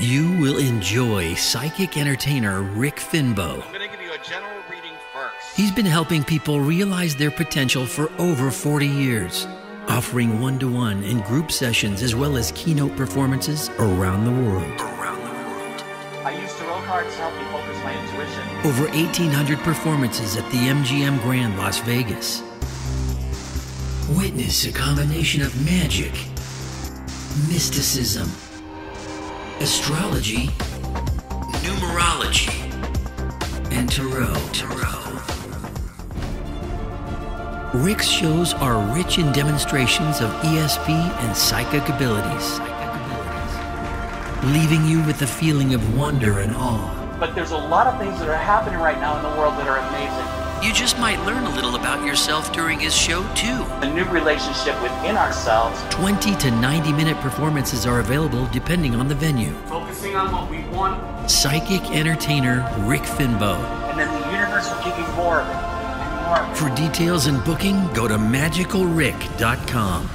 You will enjoy psychic entertainer Rick Finbow. I'm going to give you a general reading first. He's been helping people realize their potential for over 40 years, offering one to one and group sessions as well as keynote performances around the world. Around the world. I use tarot cards to help me focus my intuition. Over 1,800 performances at the MGM Grand Las Vegas. Witness a combination of magic, mysticism, astrology, numerology, and tarot. Tarot. Rick's shows are rich in demonstrations of ESP and psychic abilities, leaving you with a feeling of wonder and awe. But there's a lot of things that are happening right now in the world that are amazing. You just might learn a little about yourself during his show, too. A new relationship within ourselves. 20 to 90 minute performances are available depending on the venue. Focusing on what we want, Psychic entertainer Rick Finbow. and then the universe will give you more. And more of it. For details and booking, go to magicalrick.com.